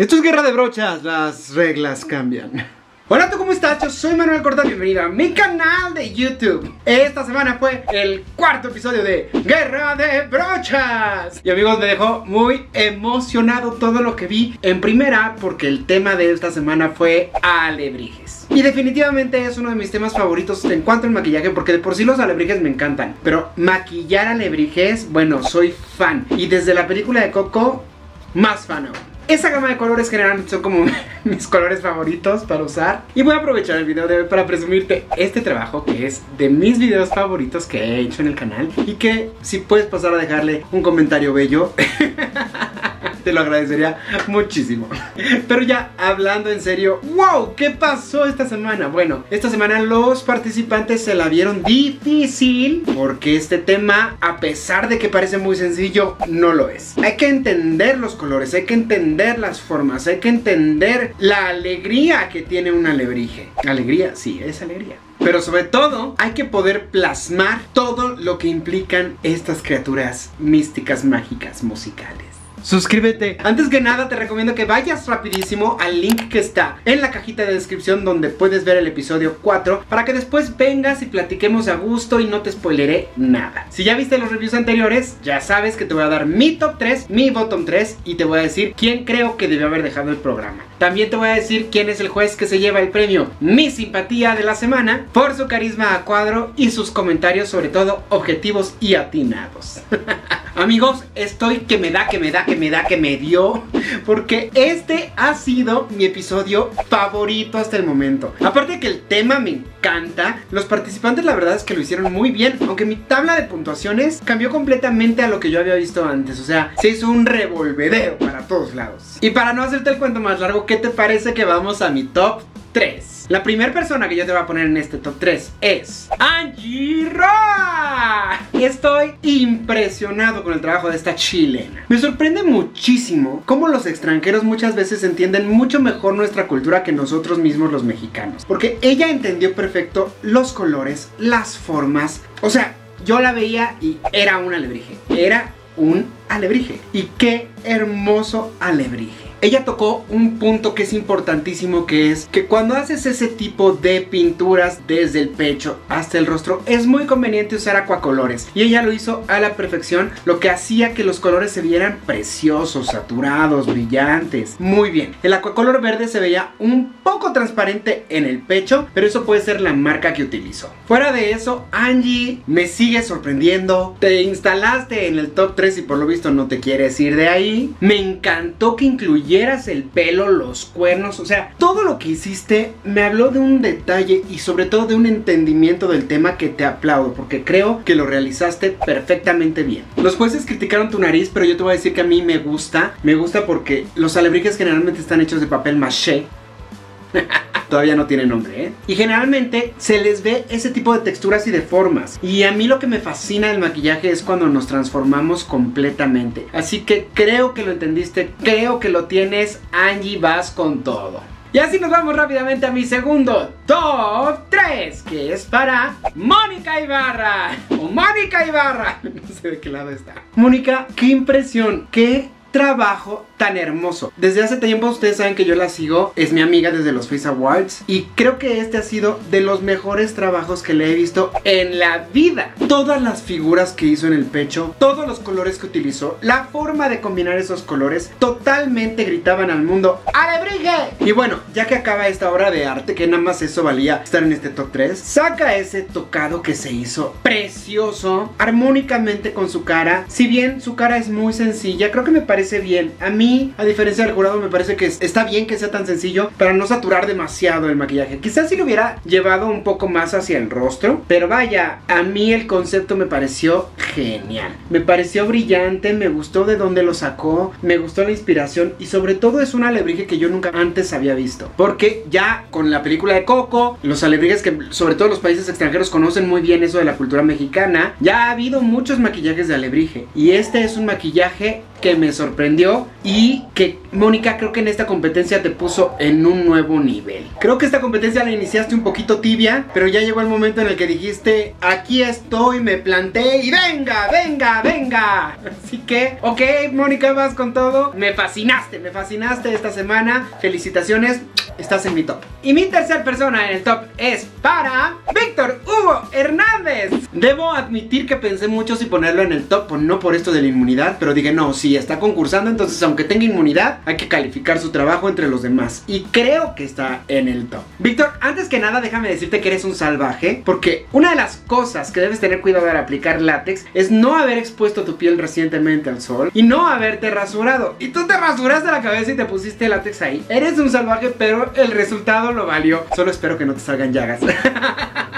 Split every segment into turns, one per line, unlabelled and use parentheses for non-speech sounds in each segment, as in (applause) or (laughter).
Esto es Guerra de Brochas, las reglas cambian. Hola, ¿tú cómo estás? Yo soy Manuel Corta, bienvenido a mi canal de YouTube. Esta semana fue el cuarto episodio de Guerra de Brochas. Y amigos, me dejó muy emocionado todo lo que vi en primera porque el tema de esta semana fue alebrijes. Y definitivamente es uno de mis temas favoritos en cuanto al maquillaje porque de por sí los alebrijes me encantan. Pero maquillar alebrijes, bueno, soy fan. Y desde la película de Coco, más fan aún. Esa gama de colores generalmente son como (laughs) mis colores favoritos para usar. Y voy a aprovechar el video de hoy para presumirte este trabajo que es de mis videos favoritos que he hecho en el canal Y que si puedes pasar a dejarle un comentario bello (laughs) te lo agradecería muchísimo. Pero ya hablando en serio, wow, ¿qué pasó esta semana? Bueno, esta semana los participantes se la vieron difícil porque este tema, a pesar de que parece muy sencillo, no lo es. Hay que entender los colores, hay que entender las formas, hay que entender la alegría que tiene un alebrije. Alegría, sí, es alegría. Pero sobre todo hay que poder plasmar todo lo que implican estas criaturas místicas, mágicas, musicales suscríbete. Antes que nada te recomiendo que vayas rapidísimo al link que está en la cajita de descripción donde puedes ver el episodio 4 para que después vengas y platiquemos a gusto y no te spoileré nada. Si ya viste los reviews anteriores, ya sabes que te voy a dar mi top 3, mi bottom 3 y te voy a decir quién creo que debió haber dejado el programa. También te voy a decir quién es el juez que se lleva el premio Mi Simpatía de la semana por su carisma a cuadro y sus comentarios sobre todo objetivos y atinados. (laughs) Amigos, estoy que me da, que me da, que me da, que me dio. Porque este ha sido mi episodio favorito hasta el momento. Aparte que el tema me encanta, los participantes la verdad es que lo hicieron muy bien. Aunque mi tabla de puntuaciones cambió completamente a lo que yo había visto antes. O sea, se hizo un revolvedero para todos lados. Y para no hacerte el cuento más largo, ¿qué te parece que vamos a mi top 3. La primera persona que yo te voy a poner en este top 3 es Angie Roa. Y estoy impresionado con el trabajo de esta chilena. Me sorprende muchísimo cómo los extranjeros muchas veces entienden mucho mejor nuestra cultura que nosotros mismos los mexicanos. Porque ella entendió perfecto los colores, las formas. O sea, yo la veía y era un alebrije. Era un alebrije. Y qué hermoso alebrije ella tocó un punto que es importantísimo que es que cuando haces ese tipo de pinturas desde el pecho hasta el rostro es muy conveniente usar acuacolores y ella lo hizo a la perfección lo que hacía que los colores se vieran preciosos, saturados, brillantes, muy bien. El acuacolor verde se veía un poco transparente en el pecho pero eso puede ser la marca que utilizó. Fuera de eso Angie me sigue sorprendiendo, te instalaste en el top 3 y por lo visto no te quieres ir de ahí. Me encantó que incluyera el pelo, los cuernos, o sea, todo lo que hiciste me habló de un detalle y sobre todo de un entendimiento del tema que te aplaudo, porque creo que lo realizaste perfectamente bien. Los jueces criticaron tu nariz, pero yo te voy a decir que a mí me gusta, me gusta porque los alebrijes generalmente están hechos de papel maché. Todavía no tiene nombre, ¿eh? Y generalmente se les ve ese tipo de texturas y de formas. Y a mí lo que me fascina del maquillaje es cuando nos transformamos completamente. Así que creo que lo entendiste, creo que lo tienes, Angie, vas con todo. Y así nos vamos rápidamente a mi segundo top 3, que es para Mónica Ibarra. O Mónica Ibarra. (laughs) No sé de qué lado está. Mónica, qué impresión, qué trabajo tan hermoso. Desde hace tiempo ustedes saben que yo la sigo, es mi amiga desde los Face Awards y creo que este ha sido de los mejores trabajos que le he visto en la vida. Todas las figuras que hizo en el pecho, todos los colores que utilizó, la forma de combinar esos colores, totalmente gritaban al mundo ¡Alebrije! Y bueno, ya que acaba esta obra de arte, que nada más eso valía estar en este top 3, saca ese tocado que se hizo precioso, armónicamente con su cara. Si bien su cara es muy sencilla, creo que me parece bien. A mí a diferencia del jurado, me parece que está bien que sea tan sencillo para no saturar demasiado el maquillaje. Quizás si lo hubiera llevado un poco más hacia el rostro, pero vaya, a mí el concepto me pareció genial. Me pareció brillante, me gustó de dónde lo sacó, me gustó la inspiración y sobre todo es un alebrije que yo nunca antes había visto. Porque ya con la película de Coco, los alebrijes que sobre todo los países extranjeros conocen muy bien eso de la cultura mexicana, ya ha habido muchos maquillajes de alebrije y este es un maquillaje que me sorprendió y y que Mónica creo que en esta competencia te puso en un nuevo nivel. Creo que esta competencia la iniciaste un poquito tibia, pero ya llegó el momento en el que dijiste, aquí estoy, me planté y venga, venga, venga. Así que, ok, Mónica, vas con todo. Me fascinaste, me fascinaste esta semana. Felicitaciones, estás en mi top. Y mi tercer persona en el top es para Víctor Hugo Hernández. Debo admitir que pensé mucho si ponerlo en el top, no por esto de la inmunidad, pero dije, no, si está concursando, entonces aunque tenga inmunidad, hay que calificar su trabajo entre los demás. Y creo que está en el top. Víctor, antes que nada, déjame decirte que eres un salvaje, porque una de las cosas que debes tener cuidado al aplicar látex es no haber expuesto tu piel recientemente al sol y no haberte rasurado. Y tú te rasuraste la cabeza y te pusiste látex ahí. Eres un salvaje, pero el resultado lo valió. Solo espero que no te salgan llagas. (laughs)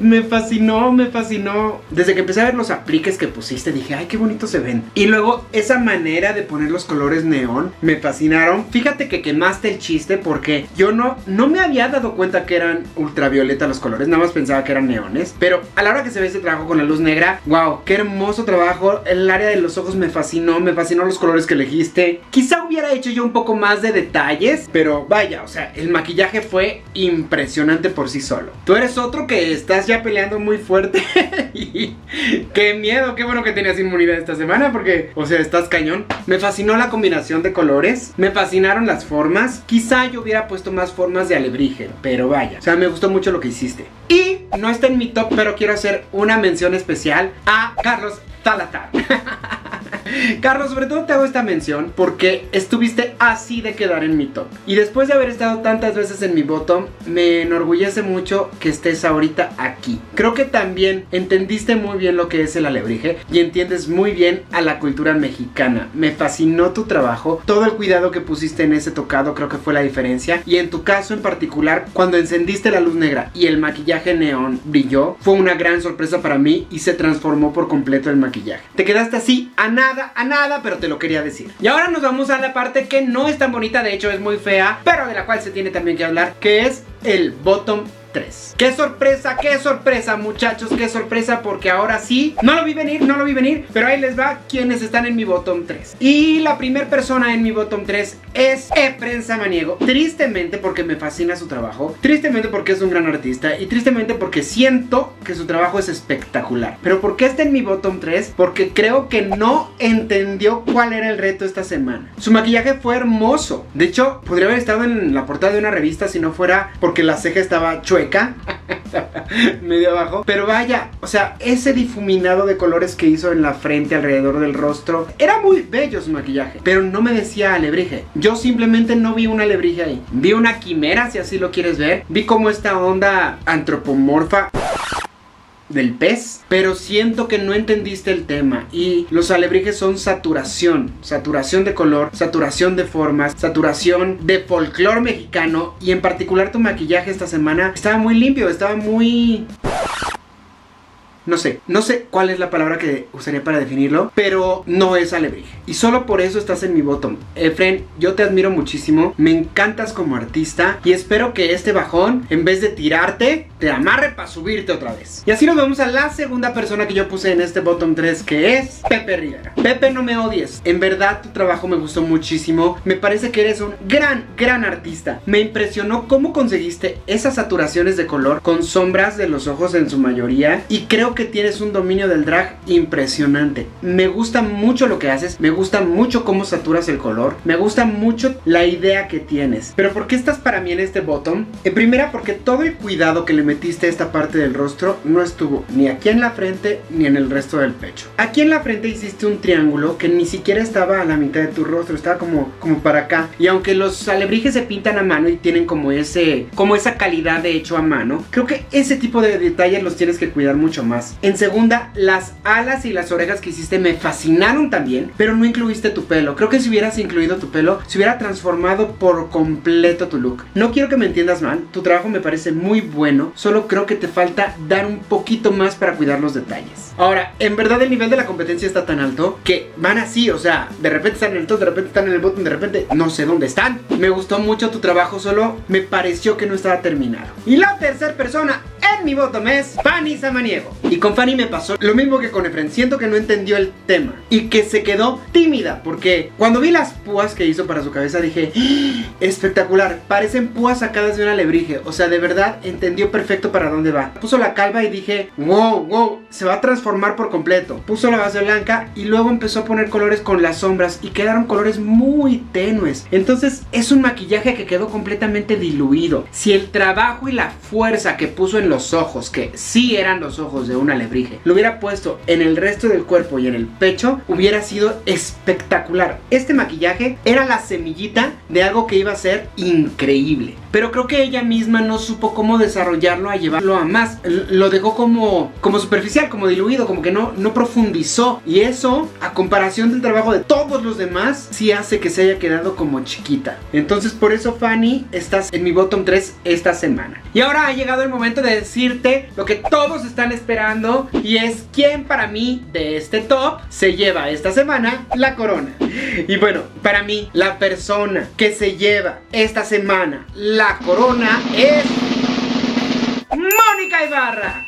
Me fascinó, me fascinó. Desde que empecé a ver los apliques que pusiste, dije, ay, qué bonito se ven. Y luego esa manera de poner los colores neón, me fascinaron. Fíjate que quemaste el chiste porque yo no, no me había dado cuenta que eran ultravioleta los colores, nada más pensaba que eran neones. Pero a la hora que se ve ese trabajo con la luz negra, wow, qué hermoso trabajo. El área de los ojos me fascinó, me fascinó los colores que elegiste. Quizá hubiera hecho yo un poco más de detalles, pero vaya, o sea, el maquillaje fue impresionante por sí solo. Tú eres otro que estás peleando muy fuerte. (laughs) y qué miedo, qué bueno que tenías inmunidad esta semana porque, o sea, estás cañón. Me fascinó la combinación de colores, me fascinaron las formas. Quizá yo hubiera puesto más formas de alebrije, pero vaya, o sea, me gustó mucho lo que hiciste. Y no está en mi top, pero quiero hacer una mención especial a Carlos Talatar. (laughs) (laughs) Carlos, sobre todo te hago esta mención porque estuviste así de quedar en mi top. Y después de haber estado tantas veces en mi bottom, me enorgullece mucho que estés ahorita aquí. Creo que también entendiste muy bien lo que es el alebrije y entiendes muy bien a la cultura mexicana. Me fascinó tu trabajo, todo el cuidado que pusiste en ese tocado creo que fue la diferencia. Y en tu caso en particular, cuando encendiste la luz negra y el maquillaje neón brilló, fue una gran sorpresa para mí y se transformó por completo el maquillaje. Te quedaste así a nada a nada, pero te lo quería decir. Y ahora nos vamos a la parte que no es tan bonita, de hecho es muy fea, pero de la cual se tiene también que hablar, que es el bottom 3. ¡Qué sorpresa, qué sorpresa muchachos, qué sorpresa! Porque ahora sí, no lo vi venir, no lo vi venir, pero ahí les va quienes están en mi bottom 3. Y la primera persona en mi bottom 3 es Efren Samaniego. Tristemente porque me fascina su trabajo, tristemente porque es un gran artista y tristemente porque siento que su trabajo es espectacular. Pero ¿por qué está en mi bottom 3? Porque creo que no entendió cuál era el reto esta semana. Su maquillaje fue hermoso. De hecho, podría haber estado en la portada de una revista si no fuera porque la ceja estaba chueca (laughs) medio abajo. Pero vaya, o sea, ese difuminado de colores que hizo en la frente, alrededor del rostro, era muy bello su maquillaje. Pero no me decía alebrije. Yo simplemente no vi una alebrije ahí. Vi una quimera, si así lo quieres ver. Vi como esta onda antropomorfa del pez, pero siento que no entendiste el tema. Y los alebrijes son saturación, saturación de color, saturación de formas, saturación de folclore mexicano y en particular tu maquillaje esta semana estaba muy limpio, estaba muy no sé, no sé cuál es la palabra que usaría para definirlo, pero no es alebrije. Y solo por eso estás en mi bottom. Efren, yo te admiro muchísimo, me encantas como artista y espero que este bajón, en vez de tirarte, te amarre para subirte otra vez. Y así nos vamos a la segunda persona que yo puse en este bottom 3, que es Pepe Rivera. Pepe, no me odies. En verdad, tu trabajo me gustó muchísimo. Me parece que eres un gran, gran artista. Me impresionó cómo conseguiste esas saturaciones de color con sombras de los ojos en su mayoría. Y que tienes un dominio del drag impresionante. Me gusta mucho lo que haces, me gusta mucho cómo saturas el color, me gusta mucho la idea que tienes. Pero ¿por qué estás para mí en este bottom? En primera porque todo el cuidado que le metiste a esta parte del rostro no estuvo ni aquí en la frente ni en el resto del pecho. Aquí en la frente hiciste un triángulo que ni siquiera estaba a la mitad de tu rostro, estaba como, como para acá. Y aunque los alebrijes se pintan a mano y tienen como ese como esa calidad de hecho a mano, creo que ese tipo de detalles los tienes que cuidar mucho más. En segunda, las alas y las orejas que hiciste me fascinaron también, pero no incluiste tu pelo. Creo que si hubieras incluido tu pelo, se hubiera transformado por completo tu look. No quiero que me entiendas mal, tu trabajo me parece muy bueno, solo creo que te falta dar un poquito más para cuidar los detalles. Ahora, en verdad el nivel de la competencia está tan alto que van así, o sea, de repente están en el top, de repente están en el bottom, de repente no sé dónde están. Me gustó mucho tu trabajo, solo me pareció que no estaba terminado. Y la tercera persona mi voto es Fanny Samaniego. Y con Fanny me pasó lo mismo que con Efren. Siento que no entendió el tema y que se quedó tímida porque cuando vi las púas que hizo para su cabeza dije, ¡Ah! espectacular, parecen púas sacadas de una lebrige. O sea, de verdad entendió perfecto para dónde va. Puso la calva y dije, wow, wow, se va a transformar por completo. Puso la base blanca y luego empezó a poner colores con las sombras y quedaron colores muy tenues. Entonces es un maquillaje que quedó completamente diluido. Si el trabajo y la fuerza que puso en los ojos, que sí eran los ojos de una lebrige, lo hubiera puesto en el resto del cuerpo y en el pecho, hubiera sido espectacular. Este maquillaje era la semillita de algo que iba a ser increíble. Pero creo que ella misma no supo cómo desarrollarlo a llevarlo a más. Lo dejó como, como superficial, como diluido, como que no, no profundizó. Y eso, a comparación del trabajo de todos los demás, sí hace que se haya quedado como chiquita. Entonces por eso Fanny, estás en mi bottom 3 esta semana. Y ahora ha llegado el momento de lo que todos están esperando. Y es quién para mí de este top se lleva esta semana la corona. Y bueno, para mí la persona que se lleva esta semana la corona es...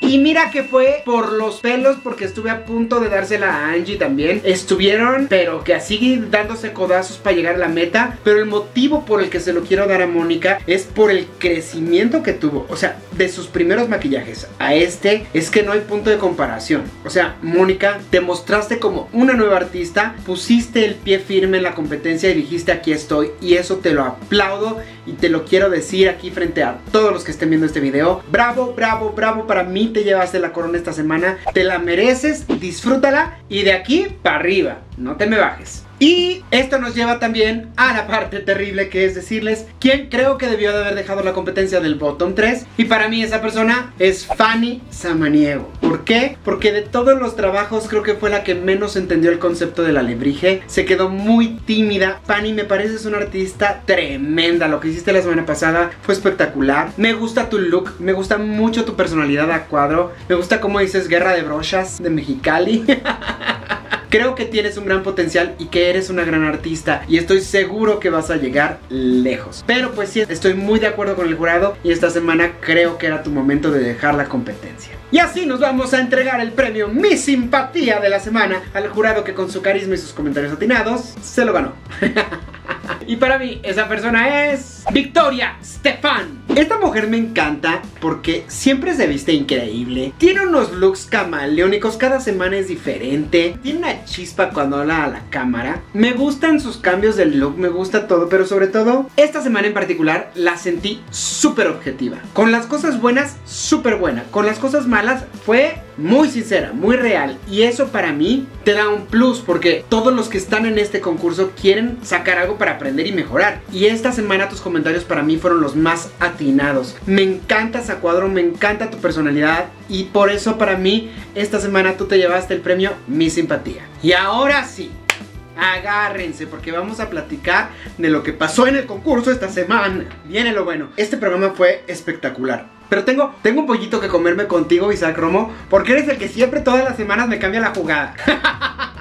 Y mira que fue por los pelos porque estuve a punto de dársela a Angie también. Estuvieron, pero que así dándose codazos para llegar a la meta. Pero el motivo por el que se lo quiero dar a Mónica es por el crecimiento que tuvo. O sea, de sus primeros maquillajes a este es que no hay punto de comparación. O sea, Mónica, te mostraste como una nueva artista, pusiste el pie firme en la competencia y dijiste aquí estoy. Y eso te lo aplaudo y te lo quiero decir aquí frente a todos los que estén viendo este video. Bravo, bravo, bravo, para mí te llevaste la corona esta semana. Te la mereces, disfrútala y de aquí para arriba, no te me bajes. Y esto nos lleva también a la parte terrible que es decirles quién creo que debió de haber dejado la competencia del bottom 3. Y para mí esa persona es Fanny Samaniego. ¿Por qué? Porque de todos los trabajos creo que fue la que menos entendió el concepto de la lebrige. Se quedó muy tímida. Fanny, me pareces una artista tremenda. Lo que hiciste la semana pasada fue espectacular. Me gusta tu look, me gusta mucho tu personalidad a cuadro. Me gusta cómo dices guerra de brochas de Mexicali. (laughs) Creo que tienes un gran potencial y que eres una gran artista y estoy seguro que vas a llegar lejos. Pero pues sí, estoy muy de acuerdo con el jurado y esta semana creo que era tu momento de dejar la competencia. Y así nos vamos a entregar el premio Mi Simpatía de la semana al jurado que con su carisma y sus comentarios atinados se lo ganó. (laughs) y para mí esa persona es Victoria Stefan. Esta mujer me encanta porque siempre se viste increíble. Tiene unos looks camaleónicos, cada semana es diferente. Tiene una chispa cuando habla a la cámara. Me gustan sus cambios de look, me gusta todo, pero sobre todo esta semana en particular la sentí súper objetiva. Con las cosas buenas, súper buena. Con las cosas malas fue muy sincera, muy real. Y eso para mí te da un plus porque todos los que están en este concurso quieren sacar algo para aprender y mejorar. Y esta semana tus comentarios para mí fueron los más atinados. Me encanta cuadro, me encanta tu personalidad y por eso para mí esta semana tú te llevaste el premio Mi Simpatía. Y ahora sí, agárrense porque vamos a platicar de lo que pasó en el concurso esta semana. Viene lo bueno. Este programa fue espectacular. Pero tengo, tengo un pollito que comerme contigo, Isaac Romo, porque eres el que siempre todas las semanas me cambia la jugada. (laughs)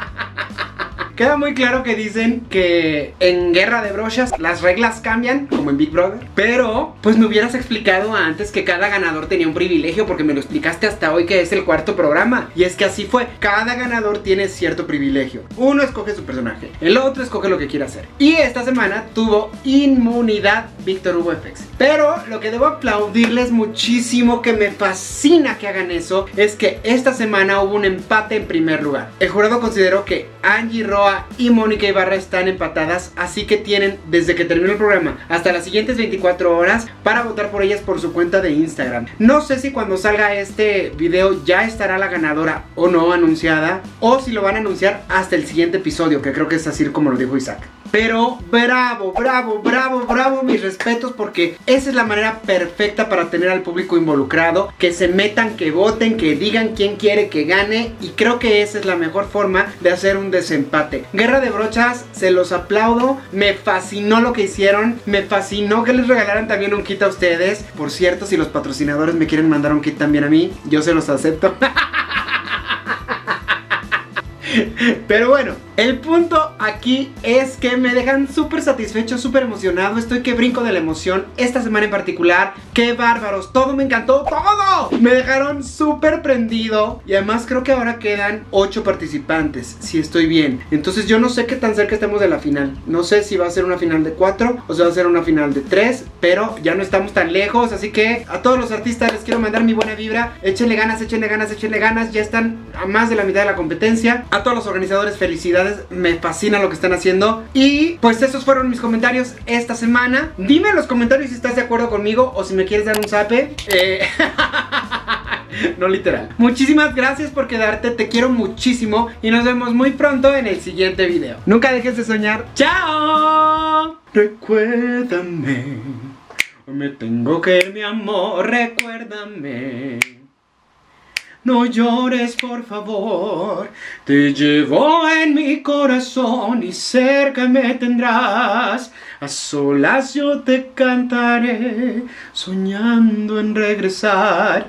Queda muy claro que dicen que en Guerra de Brochas las reglas cambian, como en Big Brother. Pero, pues me hubieras explicado antes que cada ganador tenía un privilegio, porque me lo explicaste hasta hoy que es el cuarto programa. Y es que así fue. Cada ganador tiene cierto privilegio. Uno escoge su personaje, el otro escoge lo que quiere hacer. Y esta semana tuvo inmunidad Víctor Hugo FX. Pero lo que debo aplaudirles muchísimo, que me fascina que hagan eso, es que esta semana hubo un empate en primer lugar. El jurado consideró que Angie Roa y Mónica Ibarra están empatadas, así que tienen desde que terminó el programa hasta las siguientes 24 horas para votar por ellas por su cuenta de Instagram. No sé si cuando salga este video ya estará la ganadora o no anunciada, o si lo van a anunciar hasta el siguiente episodio, que creo que es así como lo dijo Isaac. Pero bravo, bravo, bravo, bravo, mis respetos porque esa es la manera perfecta para tener al público involucrado, que se metan, que voten, que digan quién quiere que gane y creo que esa es la mejor forma de hacer un desempate. Guerra de brochas, se los aplaudo, me fascinó lo que hicieron, me fascinó que les regalaran también un kit a ustedes. Por cierto, si los patrocinadores me quieren mandar un kit también a mí, yo se los acepto. (laughs) Pero bueno, El punto aquí es que me dejan súper satisfecho, súper emocionado. Estoy que brinco de la emoción esta semana en particular. ¡Qué bárbaros! Todo me encantó, todo. Me dejaron súper prendido. Y además creo que ahora quedan 8 participantes, si estoy bien. Entonces yo no sé qué tan cerca estamos de la final. No sé si va a ser una final de 4 o si va a ser una final de 3. Pero ya no estamos tan lejos. Así que a todos los artistas les quiero mandar mi buena vibra. Échenle ganas, échenle ganas, échenle ganas. Ya están a más de la mitad de la competencia. A todos los organizadores, felicidades me fascina lo que están haciendo. Y pues esos fueron mis comentarios esta semana. Dime en los comentarios si estás de acuerdo conmigo o si me quieres dar un zape. Eh, (laughs) no literal. Muchísimas gracias por quedarte, te quiero muchísimo y nos vemos muy pronto en el siguiente video. Nunca dejes de soñar. ¡Chao! Recuérdame, me tengo que ir mi amor, recuérdame. No llores, por favor. Te llevo en mi corazón y cerca me tendrás. A solas yo te cantaré, soñando en regresar.